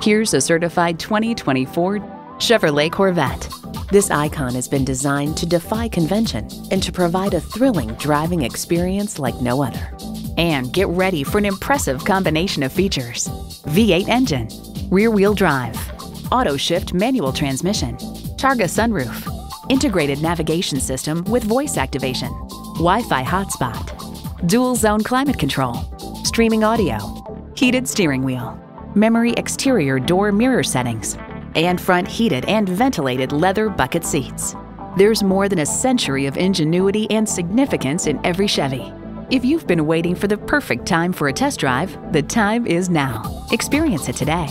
Here's a certified 2024 Chevrolet Corvette. This icon has been designed to defy convention and to provide a thrilling driving experience like no other. And get ready for an impressive combination of features V8 engine, rear wheel drive, auto shift manual transmission, Targa sunroof, integrated navigation system with voice activation, Wi Fi hotspot, dual zone climate control, streaming audio, heated steering wheel, memory exterior door mirror settings, and front heated and ventilated leather bucket seats. There's more than a century of ingenuity and significance in every Chevy. If you've been waiting for the perfect time for a test drive, the time is now. Experience it today.